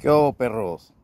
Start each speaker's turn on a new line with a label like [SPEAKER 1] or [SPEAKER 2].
[SPEAKER 1] ¿Qué hago, perros?